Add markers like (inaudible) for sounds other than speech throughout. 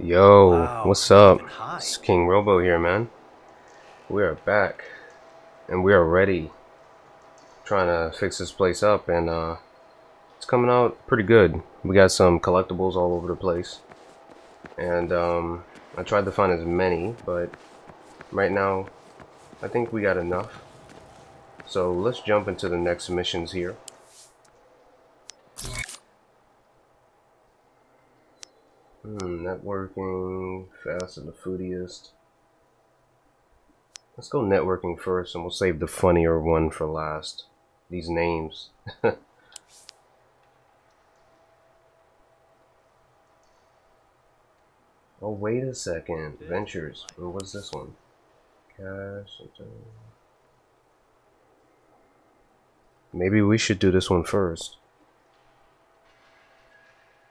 Yo, Wow, what's up? It's King Robo here, man. We are back, and we are ready. Trying to fix this place up, and uh, it's coming out pretty good. We got some collectibles all over the place, and um, I tried to find as many, but right now, I think we got enough. So let's jump into the next missions here. Hmm, networking, fast and the foodiest. Let's go networking first and we'll save the funnier one for last. These names. (laughs) oh, wait a second. Ventures. Well, what's this one? Cash. Maybe we should do this one first.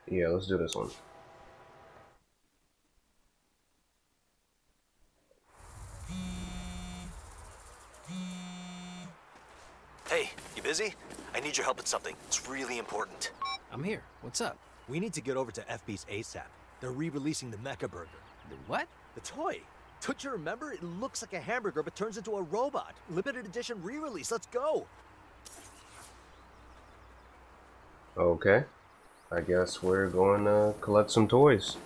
Yeah, let's do this one. Hey, you busy? I need your help with something. It's really important. I'm here. What's up? We need to get over to FB's ASAP. They're re-releasing the Mecha Burger. The what? The toy. Don't you remember? It looks like a hamburger but turns into a robot. Limited edition re-release. Let's go. Okay. I guess we're going to collect some toys.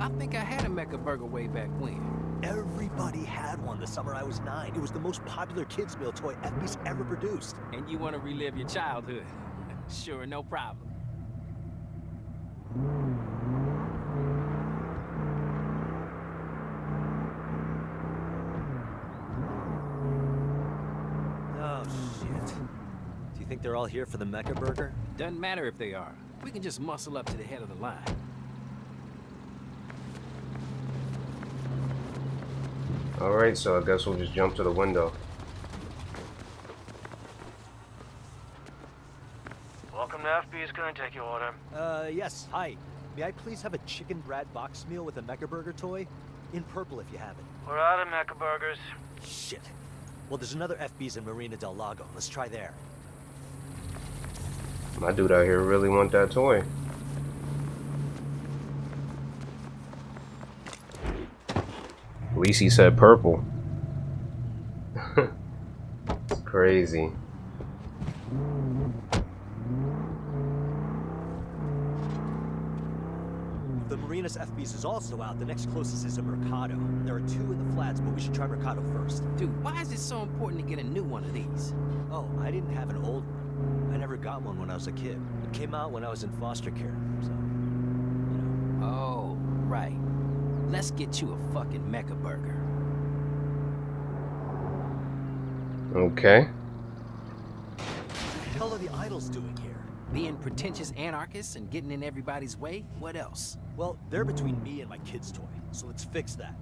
I think I had a Mecha Burger way back when. Everybody had one the summer I was nine. It was the most popular kids meal toy FB's ever produced. And you want to relive your childhood? (laughs) sure, no problem. Oh shit. Do you think they're all here for the Mecha Burger? Doesn't matter if they are. We can just muscle up to the head of the line. Alright, so I guess we'll just jump to the window. Welcome to FB's Can I take your order. Uh, yes. Hi. May I please have a chicken brat box meal with a Mecha Burger toy? In purple if you have it. We're out of Mecha Burgers. Shit. Well, there's another FB's in Marina del Lago. Let's try there. My dude out here really want that toy. Least he said purple. it's (laughs) crazy. The Marinas FB's is also out. The next closest is a Mercado. There are two in the flats, but we should try Mercado first. Dude, why is it so important to get a new one of these? Oh, I didn't have an old one. I never got one when I was a kid. It came out when I was in foster care, so, you know. Oh, right. Let's get you a fucking Mecha Burger. Okay. What the hell are the idols doing here? Being pretentious anarchists and getting in everybody's way? What else? Well, they're between me and my kid's toy, so let's fix that.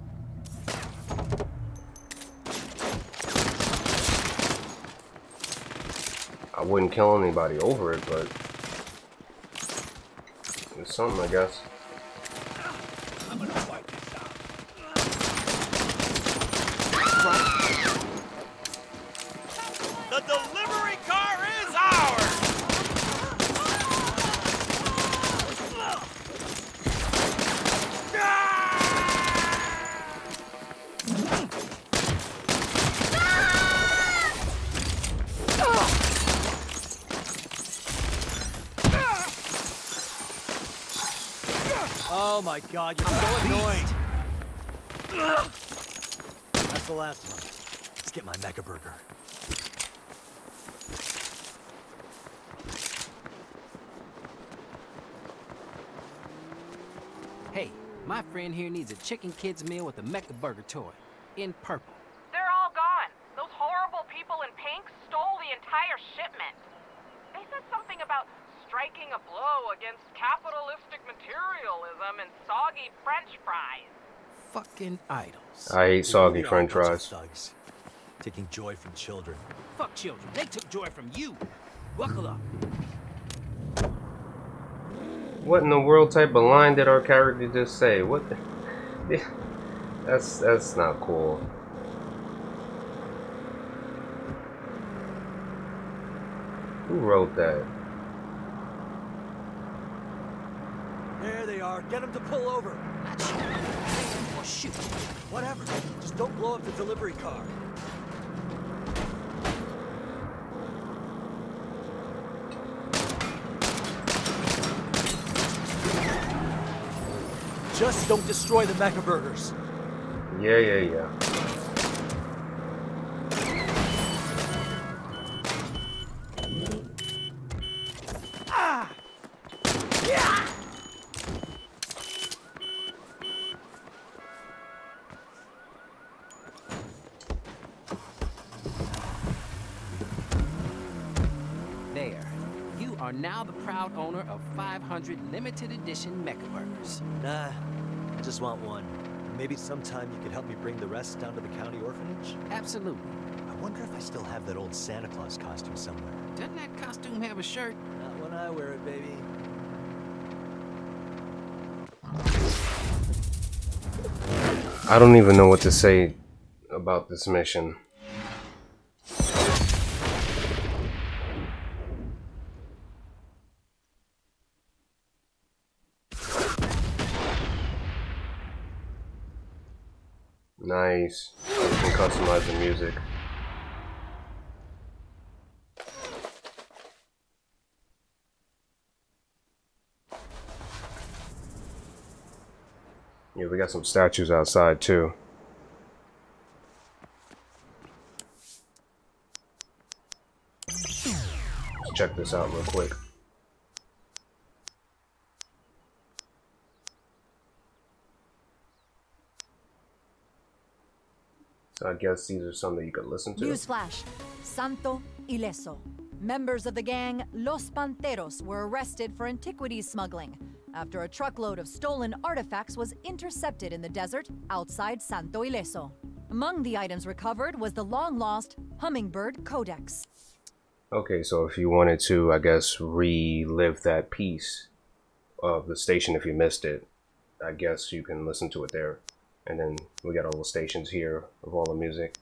I wouldn't kill anybody over it, but it's something, I guess. The delivery car is ours! Oh my god, you're so annoying! That's the last one. Let's get my Mecha Burger. Hey, my friend here needs a chicken kids meal with a Mecha Burger toy. In purple. They're all gone. Those horrible people in pink stole the entire shipment. They said something about striking a blow against capitalistic materialism and soggy french fries. Fucking idols. I hate soggy french a bunch of fries. thugs, Taking joy from children. Fuck children. They took joy from you. Buckle up. What in the world type of line did our character just say? What? The? That's that's not cool. Who wrote that? There they are. Get them to pull over. Or shoot. Whatever. Just don't blow up the delivery car. Just don't destroy the Mecha Burgers. Yeah, yeah, yeah. There. You are now the proud owner of 500 limited edition Mecha Burgers. Nah, I just want one. Maybe sometime you could help me bring the rest down to the county orphanage? Absolutely. I wonder if I still have that old Santa Claus costume somewhere. Doesn't that costume have a shirt? Not when I wear it, baby. I don't even know what to say about this mission. Nice. You can customize the music. Yeah, we got some statues outside too. Let's check this out real quick. I guess these are some that you could listen to. Newsflash Santo Ileso. Members of the gang Los Panteros were arrested for antiquities smuggling after a truckload of stolen artifacts was intercepted in the desert outside Santo Ileso. Among the items recovered was the long lost Hummingbird Codex. Okay, so if you wanted to, I guess, relive that piece of the station if you missed it, I guess you can listen to it there. And then we got all the stations here of all the music.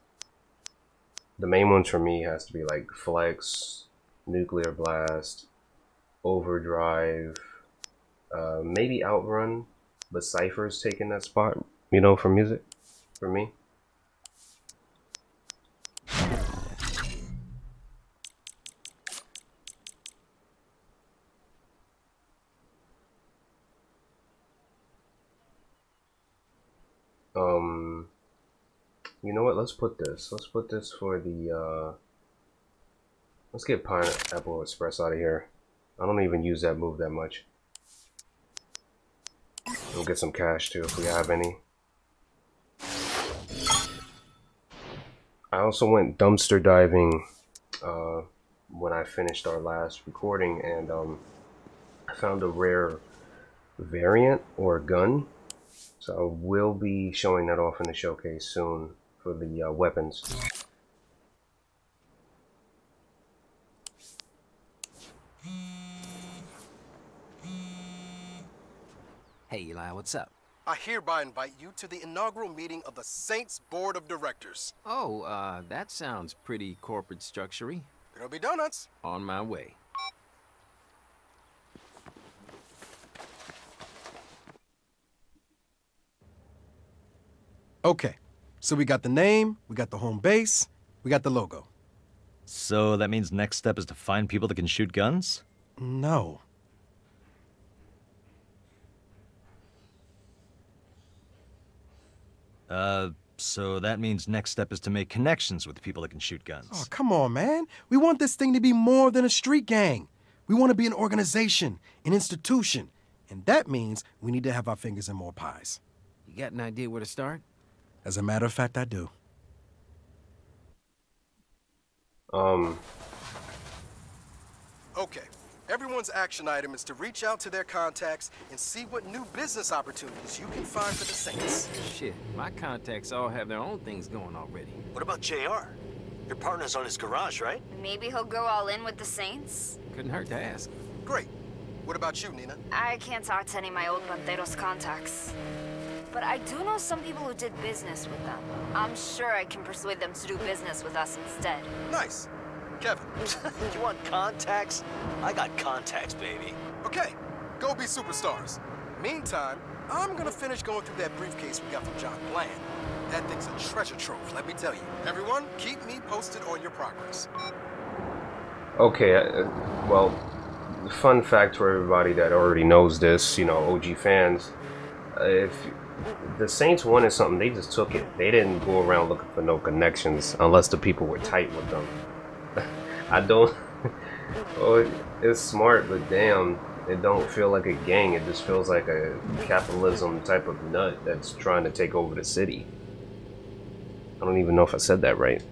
The main ones for me has to be like Flex, Nuclear Blast, Overdrive, uh, maybe Outrun, but Cypher's taking that spot, you know, for music, for me. You know what? Let's put this. Let's put this for the. Uh, let's get Pineapple Express out of here. I don't even use that move that much. We'll get some cash too if we have any. I also went dumpster diving uh, when I finished our last recording, and um, I found a rare variant or gun. So I will be showing that off in the showcase soon for the uh, weapons. Hey, Eli, what's up? I hereby invite you to the inaugural meeting of the Saints Board of Directors. Oh, uh, that sounds pretty corporate structury. There'll be donuts. On my way. Okay, so we got the name, we got the home base, we got the logo. So that means next step is to find people that can shoot guns? No. Uh, so that means next step is to make connections with people that can shoot guns. Oh, come on, man. We want this thing to be more than a street gang. We want to be an organization, an institution. And that means we need to have our fingers in more pies. You got an idea where to start? As a matter of fact, I do. Um, Okay. Everyone's action item is to reach out to their contacts and see what new business opportunities you can find for the Saints. Shit, my contacts all have their own things going already. What about JR? Your partner's on his garage, right? Maybe he'll go all in with the Saints? Couldn't hurt to ask. Great. What about you, Neenah? I can't talk to any of my old Panteros contacts. But I do know some people who did business with them. I'm sure I can persuade them to do business with us instead. Nice. Kevin. (laughs) you want contacts? I got contacts, baby. Okay, go be superstars. Meantime, I'm gonna finish going through that briefcase we got from John Bland. That thing's a treasure trove, let me tell you. Everyone, keep me posted on your progress. Okay, uh, well, fun fact for everybody that already knows this, you know, OG fans, uh, if the Saints wanted something, they just took it. They didn't go around looking for no connections unless the people were tight with them. (laughs) I don't. (laughs) oh, it's smart, but damn, it don't feel like a gang. It just feels like a capitalism type of nut that's trying to take over the city. I don't even know if I said that right.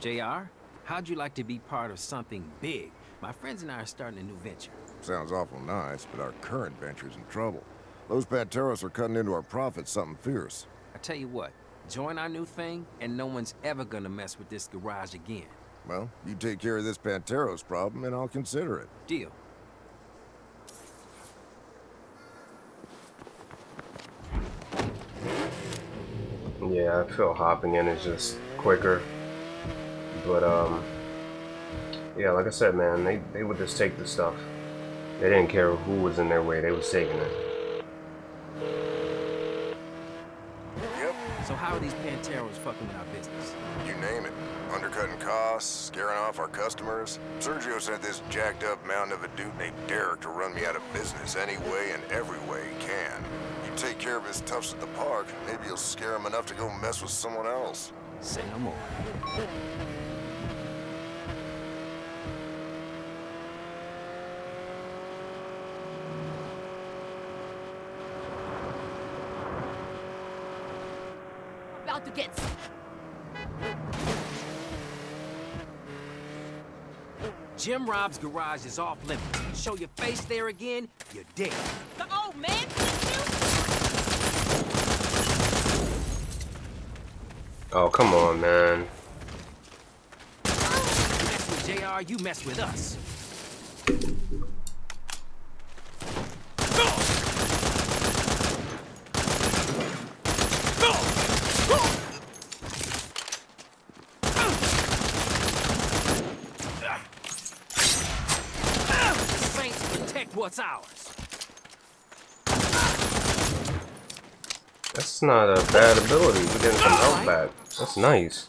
JR, how'd you like to be part of something big? My friends and I are starting a new venture. Sounds awful nice, but our current venture's in trouble. Those Panteros are cutting into our profits something fierce. I tell you what, join our new thing, and no one's ever gonna mess with this garage again. Well, you take care of this Panteros problem, and I'll consider it. Deal. Yeah, I feel hopping in is just quicker. But, um, yeah, like I said, man, they, they would just take the stuff. They didn't care who was in their way, they was taking it. Yep, So how are these Panteros fucking with our business? you name it. Undercutting costs, scaring off our customers. Sergio sent this jacked up mountain of a dude named Derek to run me out of business any way and every way he can. You take care of his toughs at the park, maybe you'll scare him enough to go mess with someone else. Say no more. About to get. Jim Rob's garage is off limits. Show your face there again, you're dead. The old man Oh, come on, man. You mess with JR, you mess with us. Saints protect what's ours. That's not a bad ability. We're getting some health back. That's nice.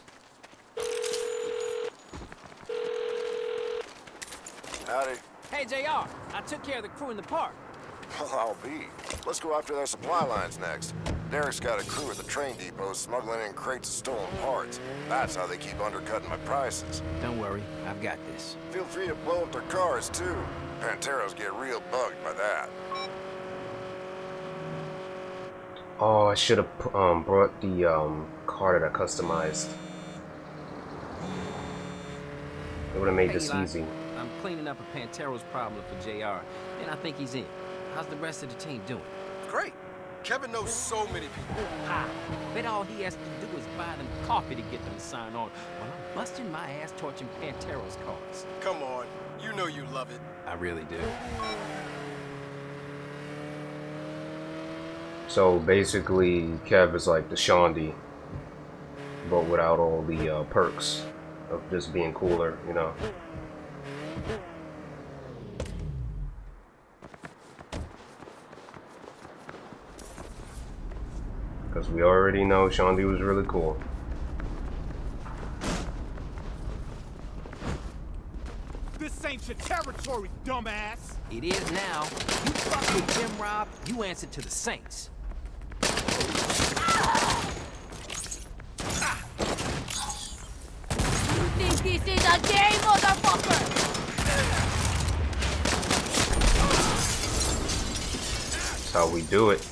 Howdy. Hey, JR, I took care of the crew in the park. Well, I'll be. Let's go after their supply lines next. Derek's got a crew at the train depot smuggling in crates of stolen parts. That's how they keep undercutting my prices. Don't worry, I've got this. Feel free to blow up their cars, too. Panteros get real bugged by that. Oh, I should have um, brought the um, car that I customized. It would have made Hey, this Eli, easy. I'm cleaning up a Panteros problem for JR, and I think he's in. How's the rest of the team doing? Great. Kevin knows so many people. Ha! Bet all he has to do is buy them coffee to get them to sign on, while I'm busting my ass torching Panteros cars. Come on, you know you love it. I really do. So basically, Kev is like the Shaundi, but without all the uh, perks of just being cooler, you know. Because we already know Shaundi was really cool. This ain't your territory, dumbass! It is now. You fuck with Jim Rob, you answer to the Saints. You think this is a game, motherfucker? That's how we do it.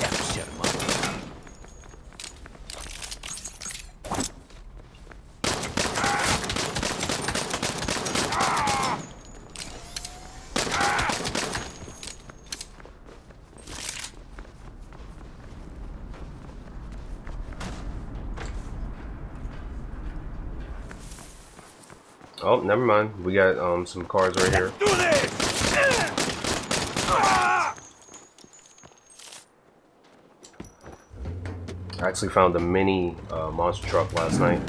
Yeah, shut him up. Oh, never mind. We got um some cars right here. Do this! I actually found a mini uh, monster truck last night.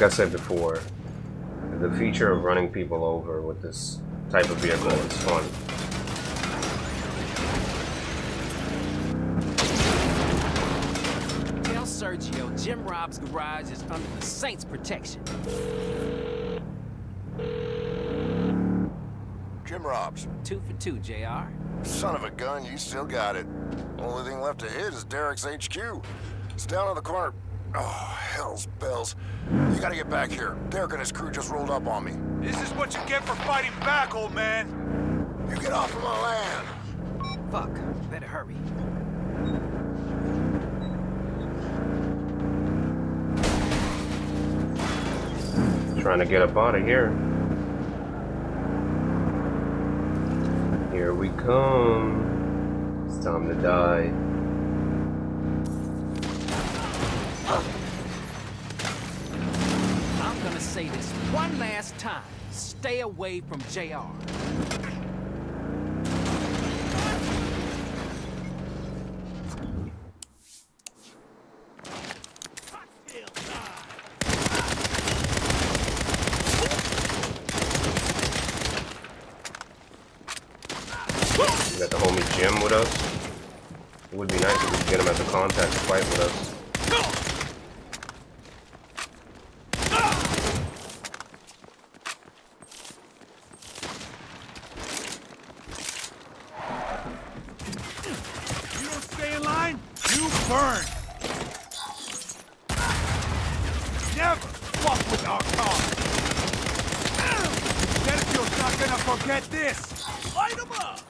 Like I said before, the feature of running people over with this type of vehicle is fun. Tell Sergio Jim Rob's garage is under the Saints' protection. Jim Robs. Two for two, JR. Son of a gun, you still got it. Only thing left to hit is Derek's HQ. It's down on the corner. Oh, hell's bells. You gotta get back here. Derek and his crew just rolled up on me. This is what you get for fighting back, old man. You get off of my land. Fuck, better hurry. Trying to get up out of here. Here we come. It's time to die. Say this one last time. Stay away from JR. We got the homie Jim with us. It would be nice if we could get him at the contact to fight with us. You don't stay in line, you burn. Never fuck with our car. Sergio's not gonna this. Light him up.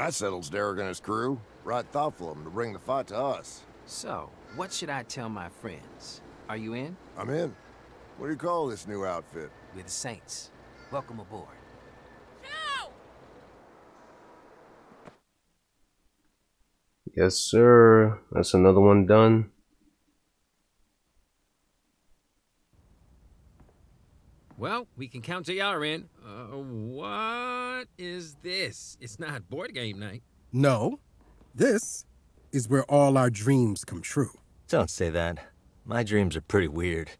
That settles Derek and his crew. Right thoughtful of them to bring the fight to us. So, what should I tell my friends? Are you in? I'm in. What do you call this new outfit? We're the Saints. Welcome aboard. Yes, sir. That's another one done. Well, we can count JR in. Uh, what is this? It's not board game night. No, this is where all our dreams come true. Don't say that. My dreams are pretty weird.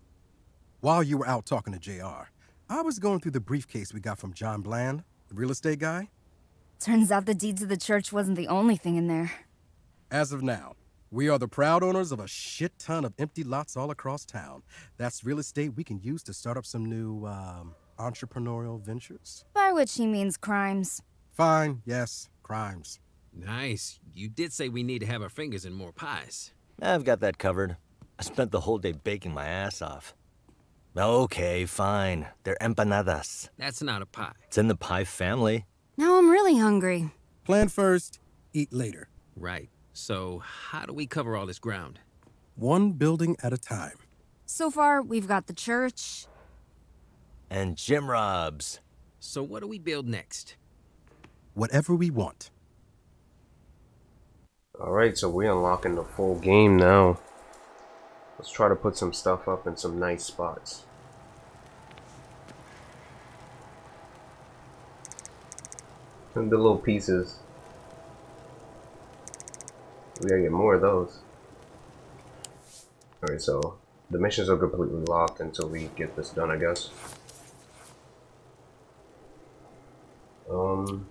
While you were out talking to JR, I was going through the briefcase we got from John Bland, the real estate guy. Turns out the deeds of the church wasn't the only thing in there. As of now, we are the proud owners of a shit ton of empty lots all across town. That's real estate we can use to start up some new um, entrepreneurial ventures. By which he means crimes. Fine, yes, crimes. Nice. You did say we need to have our fingers in more pies. I've got that covered. I spent the whole day baking my ass off. Okay, fine. They're empanadas. That's not a pie. It's in the pie family. Now I'm really hungry. Plan first, eat later. Right. So, how do we cover all this ground? One building at a time. So far, we've got the church. And Jim Robs. So, what do we build next? Whatever we want. Alright, so we're unlocking the full game now. Let's try to put some stuff up in some nice spots. And the little pieces. We gotta get more of those. Alright, so the missions are completely locked until we get this done, I guess. Um...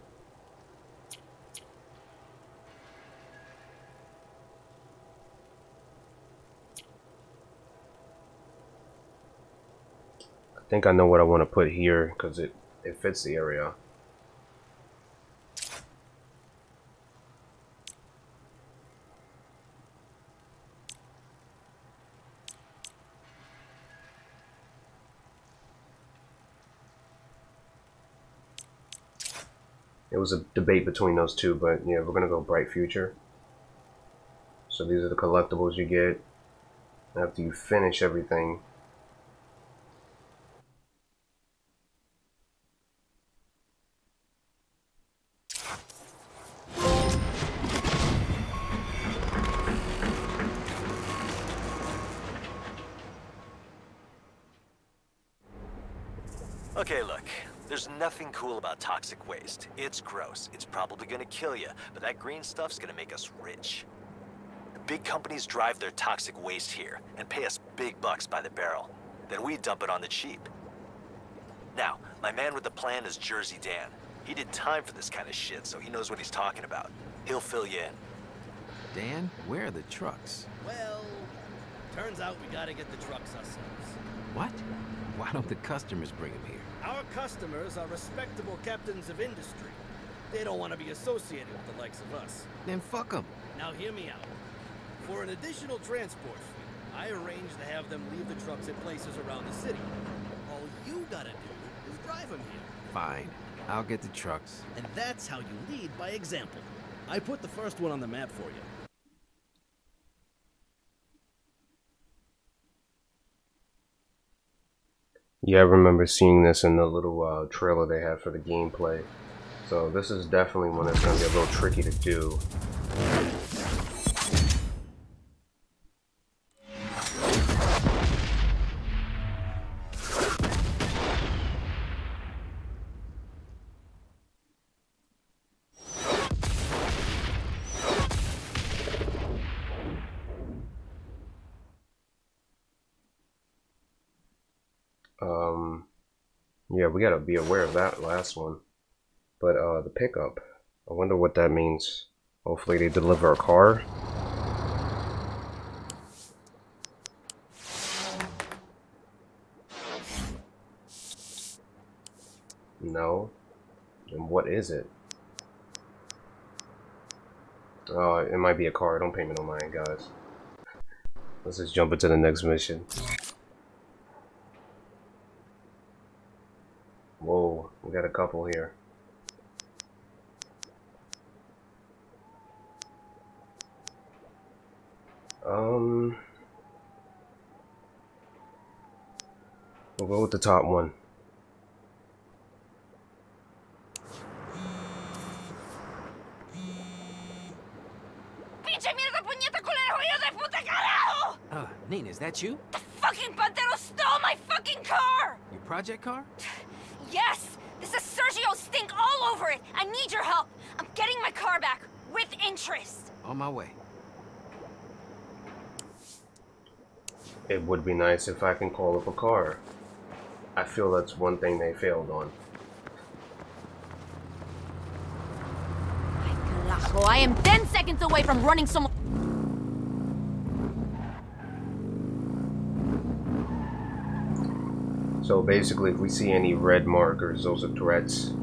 I think I know what I want to put here because it, it fits the area. It was a debate between those two, but yeah, we're gonna go Bright Future. So these are the collectibles you get after you finish everything. Toxic waste. It's gross. It's probably gonna kill you, but that green stuff's gonna make us rich. The big companies drive their toxic waste here and pay us big bucks by the barrel. Then we dump it on the cheap. Now, my man with the plan is Jersey Dan. He did time for this kind of shit, so he knows what he's talking about. He'll fill you in. Dan, where are the trucks? Well, turns out we gotta get the trucks ourselves. What? Why don't the customers bring them here? Our customers are respectable captains of industry. They don't want to be associated with the likes of us. Then fuck them. Now hear me out. For an additional transport fee, I arranged to have them leave the trucks at places around the city. All you gotta do is drive them here. Fine. I'll get the trucks. And that's how you lead by example. I put the first one on the map for you. Yeah, I remember seeing this in the little uh, trailer they had for the gameplay. So this is definitely one that's going to be a little tricky to do. Yeah, we gotta be aware of that last one. But uh, the pickup, I wonder what that means. Hopefully they deliver a car. No. And what is it? Oh, it might be a car. Don't pay me no mind, guys. Let's just jump into the next mission. We got a couple here. Um, we'll go with the top one. ¡Pinche mierda, puñeta, culero, hijo de puta carajo! Uh, Neenah, is that you? The fucking Pantero stole my fucking car! Your project car? Yes! This is Sergio stink all over it! I need your help! I'm getting my car back, with interest! On my way. It would be nice if I can call up a car. I feel that's one thing they failed on. I am 10 seconds away from running someone. So basically, if we see any red markers, those are threats.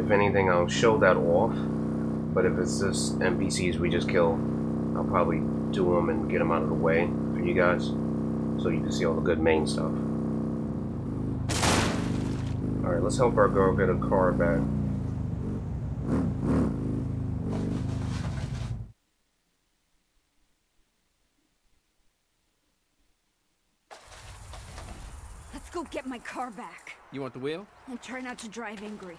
If anything, I'll show that off. But if it's just NPCs we just kill, I'll probably do them and get them out of the way for you guys. So you can see all the good main stuff. Alright, let's help our girl get a car back. Let's go get my car back. You want the wheel? And try not to drive angry.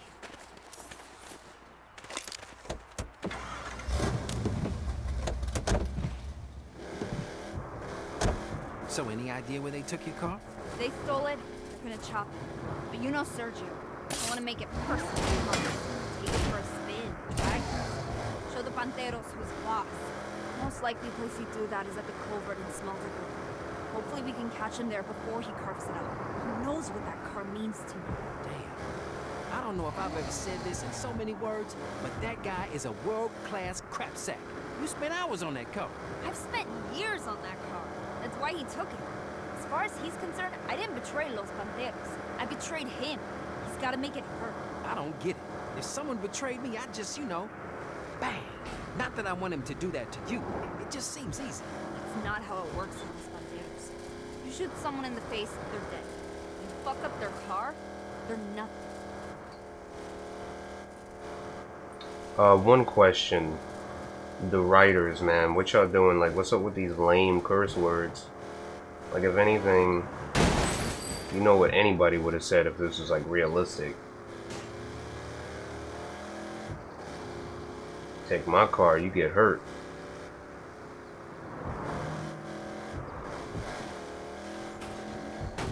So, any idea where they took your car? They stole it, they're gonna chop it. But you know Sergio. I wanna make it personal. Take it for a spin. Show the Panteros who's boss. Most likely place he'd do that is at the culvert in Smelterville. Hopefully we can catch him there before he carves it up. Who knows what that car means to me. Damn. I don't know if I've ever said this in so many words, but that guy is a world-class crap sack. You spent hours on that car. I've spent years on that car. That's why he took it. As far as he's concerned, I didn't betray Los Panteros. I betrayed him. He's gotta make it hurt. I don't get it. If someone betrayed me, I'd just, you know, bang. Not that I want him to do that to you. It just seems easy. That's not how it works in Los Panteros. You shoot someone in the face, they're dead. You fuck up their car, they're nothing. Uh, one question. The writers, man, what y'all doing? Like, what's up with these lame curse words? Like, if anything, you know what anybody would have said if this was, like, realistic. Take my car, you get hurt.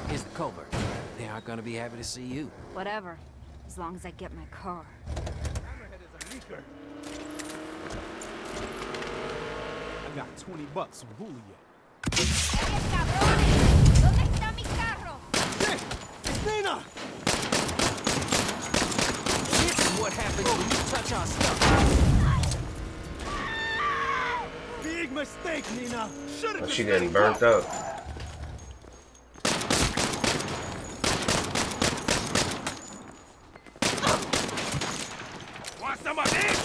Here's the culvert. They aren't gonna be happy to see you. Whatever. As long as I get my car. I got 20 bucks on Juliet. ¿Dónde está mi carro? Neenah! This is what happens when you touch our stuff. Big mistake, Neenah. Should Oh, she getting burnt up. Want some of this?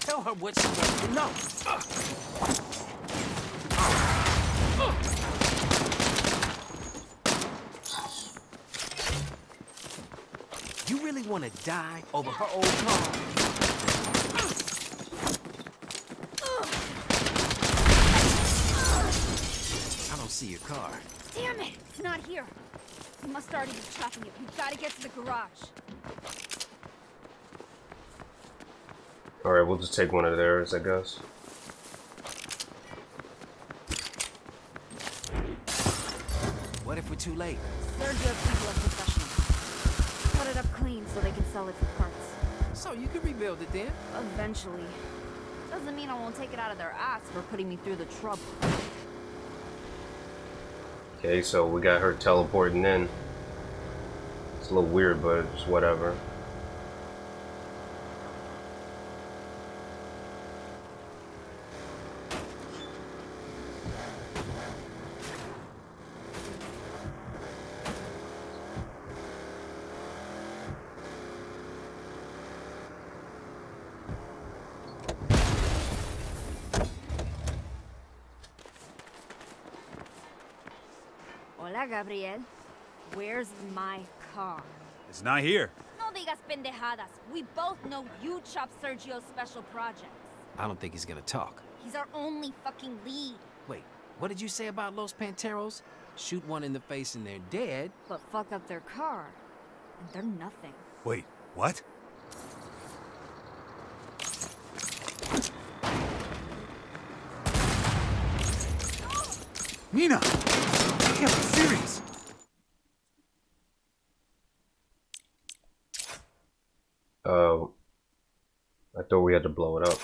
Tell her what she wants to know. You really want to die over her old car? I don't see your car. Damn it! It's not here. He must already be chopping it. We've gotta get to the garage. Alright, we'll just take one of theirs, I guess. What if we're too late? Sergio's people clean so they can sell it for parts. So you can rebuild it then? Eventually. Doesn't mean I won't take it out of their ass for putting me through the trouble. Okay, so we got her teleporting in. It's a little weird, but it's whatever. Gabriel. Where's my car? It's not here. No digas pendejadas. We both know you chop Sergio's special projects. I don't think he's gonna talk. He's our only fucking lead. Wait, what did you say about Los Panteros? Shoot one in the face and they're dead. But fuck up their car. And they're nothing. Wait, what? Neenah! I can't be serious! Uh, I thought we had to blow it up.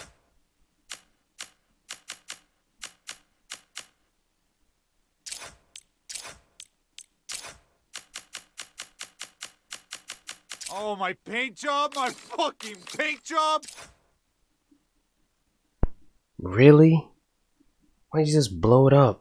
Oh, my paint job? My fucking paint job? Really? Why don't you just blow it up?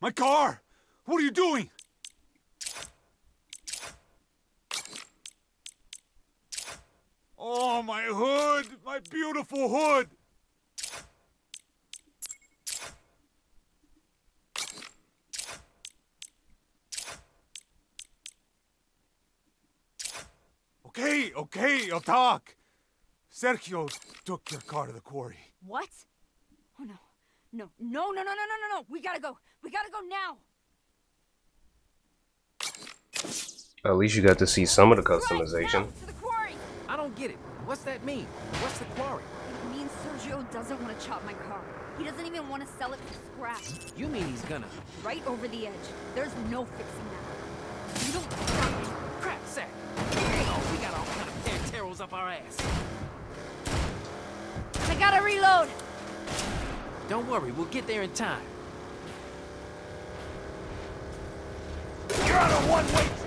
My car! What are you doing? Oh, my hood! My beautiful hood! Okay, okay, I'll talk. Sergio took your car to the quarry. What? Oh no. No, no, no, no, no, no, no, no. We gotta go. We gotta go now. At least you got to see some of the customization. Right, the quarry. I don't get it. What's that mean? What's the quarry? It means Sergio doesn't want to chop my car. He doesn't even want to sell it for scrap. You mean he's gonna? Right over the edge. There's no fixing that. You don't stop me. Crap sack! Oh, we got all kind of panteros up our ass. I gotta reload. Don't worry, we'll get there in time. You're on a one-way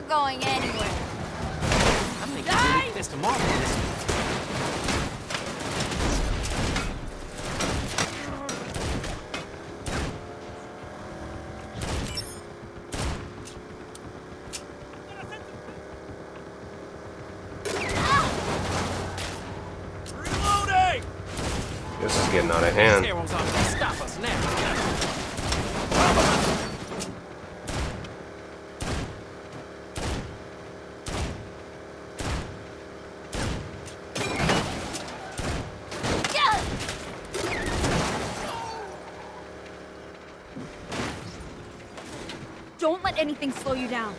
not going anywhere. Anything slow you down.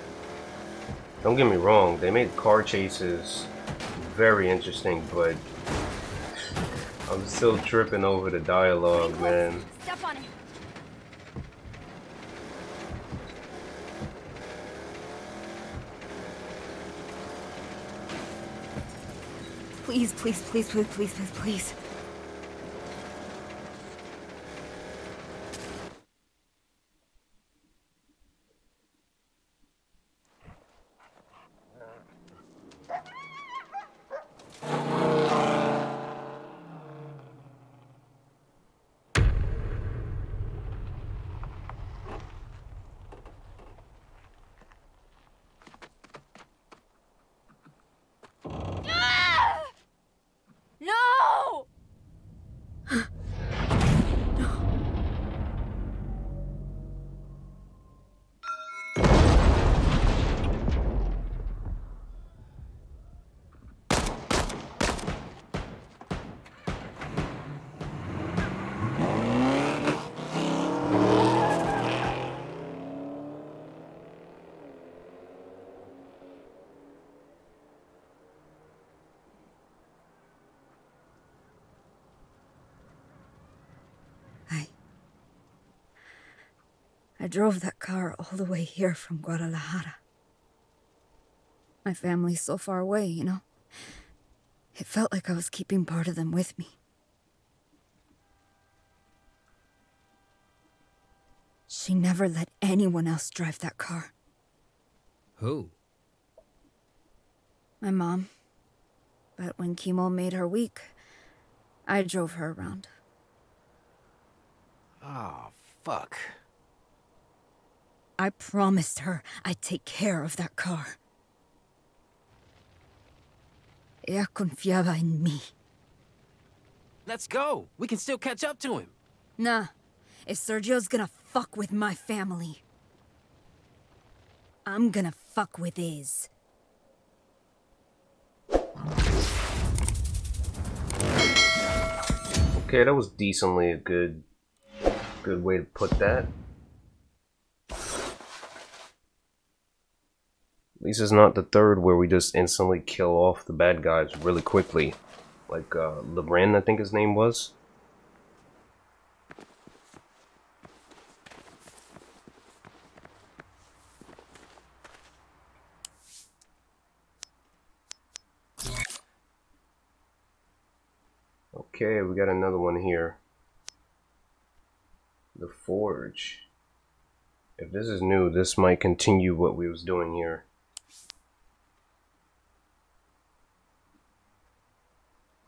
Don't get me wrong, they made car chases very interesting, but I'm still tripping over the dialogue, man. Step on it. Please, please, please, please, please, please, please. No! I drove that car all the way here from Guadalajara. My family's so far away, you know? It felt like I was keeping part of them with me. She never let anyone else drive that car. Who? My mom. But when chemo made her weak, I drove her around. Oh, fuck. I promised her I'd take care of that car. Ella confiaba en mí. Let's go. We can still catch up to him. Nah, if Sergio's gonna fuck with my family, I'm gonna fuck with his. Okay, that was decently a good good way to put that. Least it's not the third where we just instantly kill off the bad guys really quickly. Like uh Lebran, I think his name was. Okay, we got another one here. The Forge. If this is new, this might continue what we was doing here.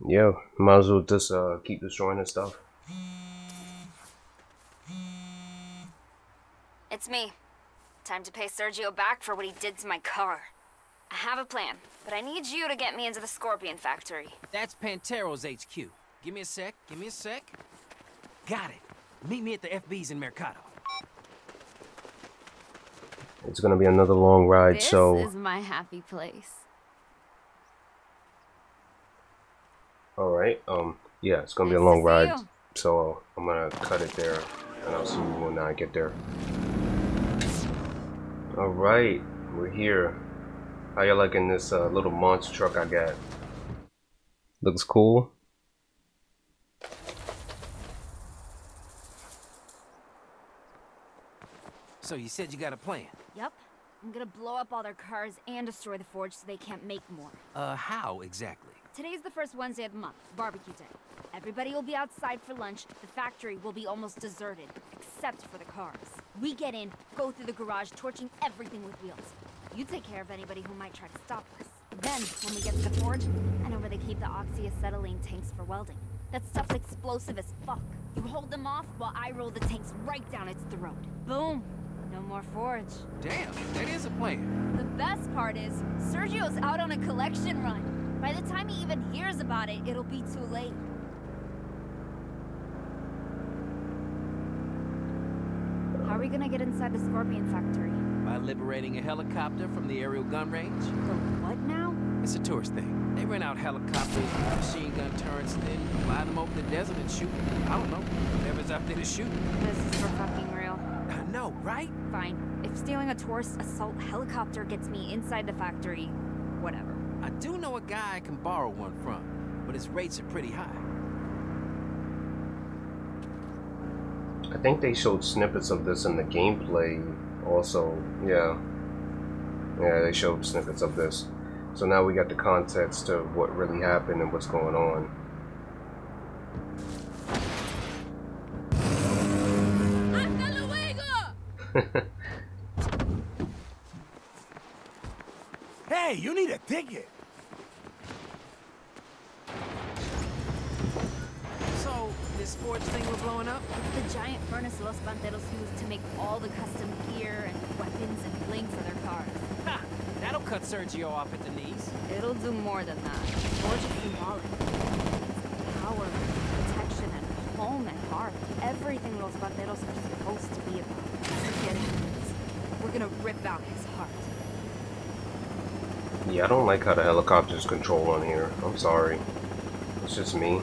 Yeah, might as well just uh, keep destroying this stuff. It's me. Time to pay Sergio back for what he did to my car. I have a plan, but I need you to get me into the Scorpion factory. That's Pantero's HQ. Give me a sec. Give me a sec. Got it. Meet me at the FB's in Mercado. It's gonna be another long ride, this so This is my happy place. All right. Um, yeah, it's gonna be a long ride, so I'm gonna cut it there, and I'll see you when I get there. All right, we're here. How you liking this uh, little monster truck I got? Looks cool. So you said you got a plan. Yep. I'm gonna blow up all their cars and destroy the forge so they can't make more. Uh, how exactly? Today's the first Wednesday of the month, barbecue day. Everybody will be outside for lunch. The factory will be almost deserted, except for the cars. We get in, go through the garage, torching everything with wheels. You take care of anybody who might try to stop us. Then, when we get to the forge, I know where they keep the oxyacetylene tanks for welding. That stuff's explosive as fuck. You hold them off while I roll the tanks right down its throat. Boom! No more forge. Damn, that is a plan. The best part is, Sergio's out on a collection run. By the time he even hears about it, it'll be too late. How are we gonna get inside the Scorpion factory? By liberating a helicopter from the aerial gun range. The what now? It's a tourist thing. They rent out helicopters, machine gun turrets, then fly them over the desert and shoot. I don't know. Whatever's up there to shoot. This is for fucking real. I know, right? Fine. If stealing a tourist assault helicopter gets me inside the factory, whatever. I do know a guy I can borrow one from, but his rates are pretty high. I think they showed snippets of this in the gameplay also. Yeah. Yeah, they showed snippets of this. So now we got the context of what really happened and what's going on. Hey, you need a ticket. So, this thing we're blowing up? It's the giant furnace Los Panteros use to make all the custom gear and weapons and bling for their cars. Ha! That'll cut Sergio off at the knees. It'll do more than that. Forge is symbolic. It's power, protection, and home and heart. Everything Los Panteros are supposed to be about. Forget it. We're gonna rip out his heart. Yeah, I don't like how the helicopters control on here. I'm sorry. It's just me.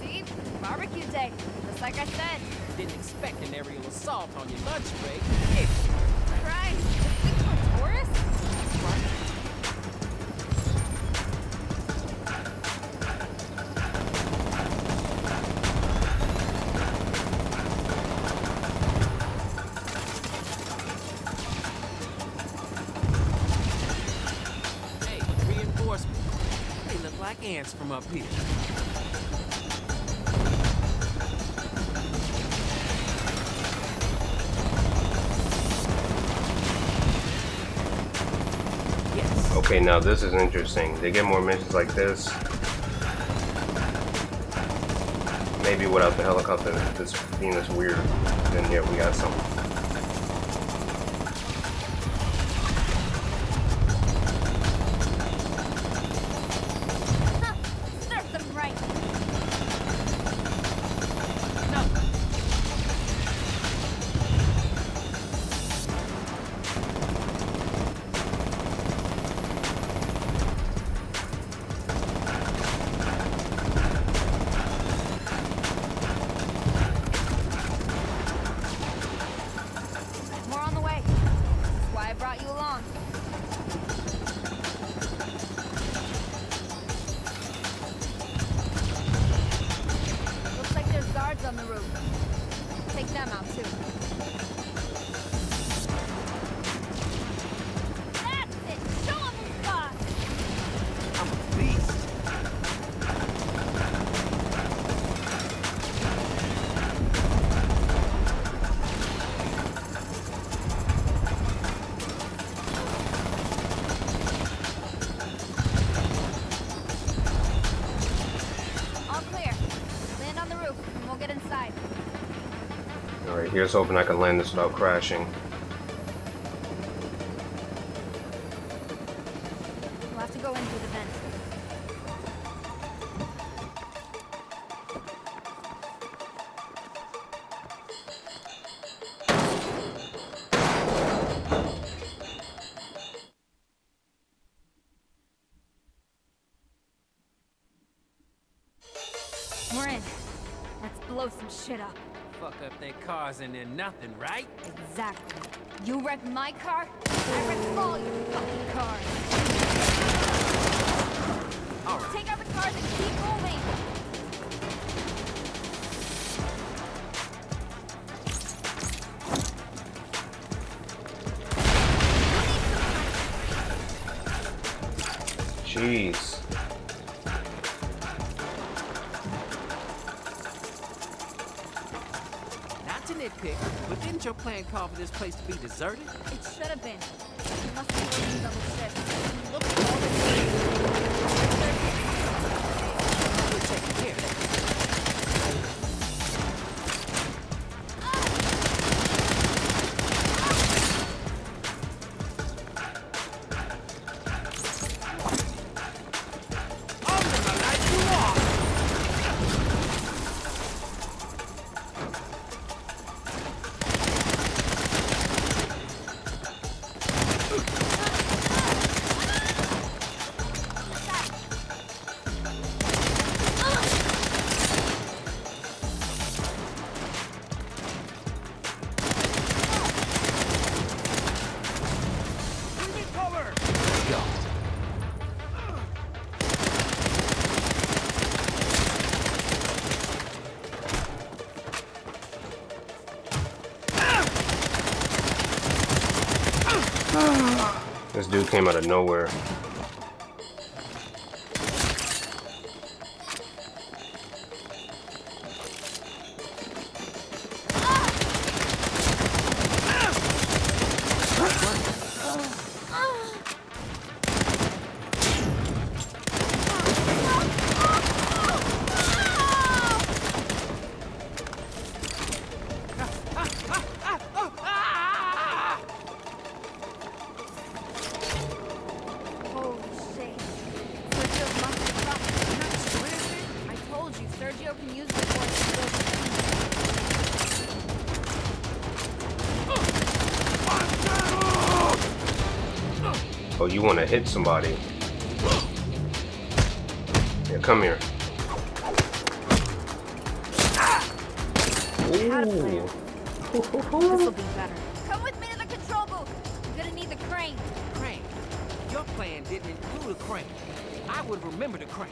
See? Barbecue. Just like I said. Didn't expect an aerial assault on your lunch break. Christ, this thing's for tourists? What? Hey, reinforcements. They look like ants from up here. Okay, now this is interesting. They get more missions like this. Maybe without the helicopter this being this weird, then yeah, we got something. Roof. Take Here's hoping I can land this without crashing. thousand and nothing, right? Exactly. You wrecked my car, this place to be deserted? It should have been. came out of nowhere. can use Oh, you want to hit somebody. Yeah, come here. Ooh. This'll be better. Come with me to the control booth. I'm gonna need the crane. Crane? Your plan didn't include a crane. I would remember the crane.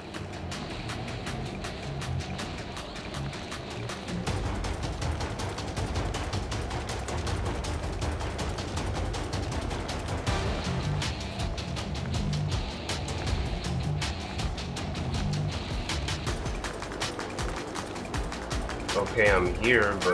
here, but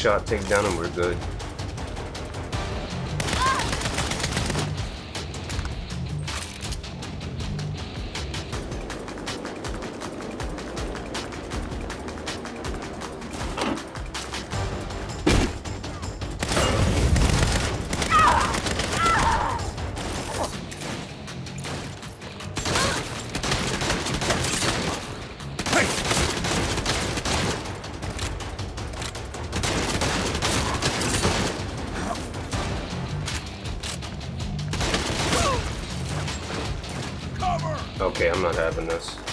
shot takedown and we're good. Okay, I'm not having this.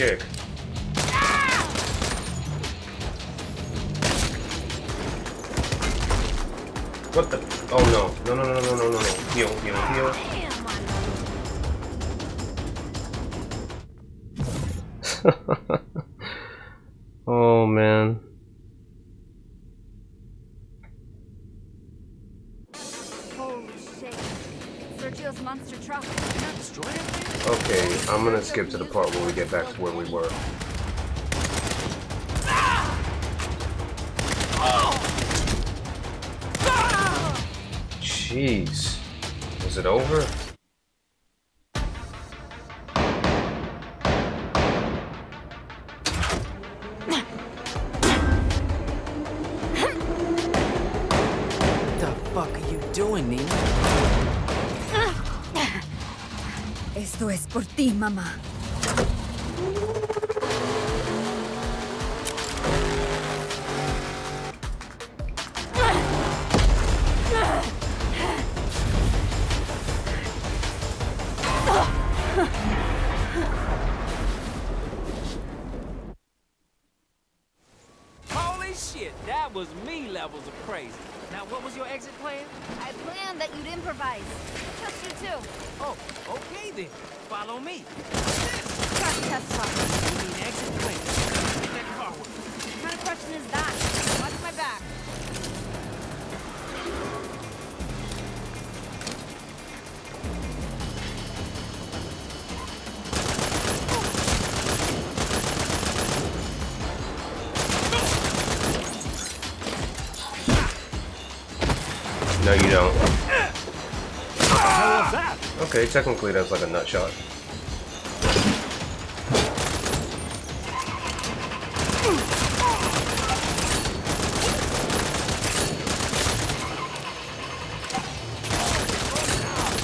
A get back to where we were. Jeez. Is it over? What the fuck are you doing, Neenah? Esto es por ti, mamá. Technically that's like a nut shot.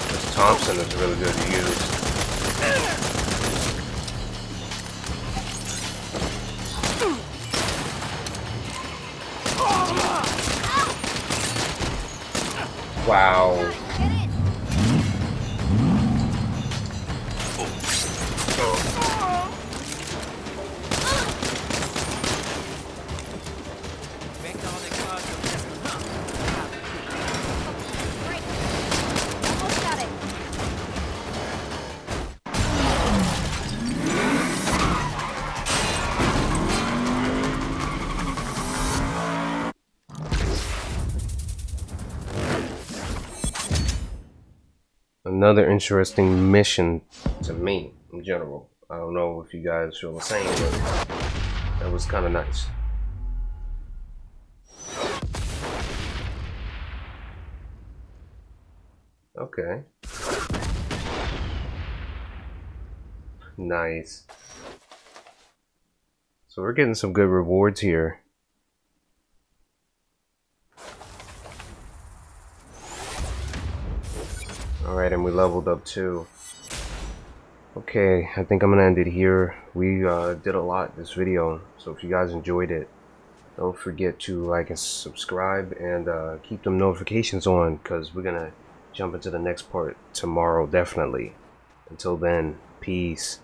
This Thompson is really good to use. Wow. Interesting mission to me in general. I don't know if you guys feel the same, but that was kind of nice. Okay. Nice. So we're getting some good rewards here. Alright, and we leveled up too. Okay, I think I'm gonna end it here. We uh, did a lot this video, so if you guys enjoyed it, don't forget to like and subscribe and uh, keep them notifications on because we're gonna jump into the next part tomorrow definitely. Until then, peace.